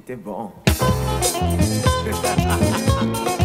c'était bon.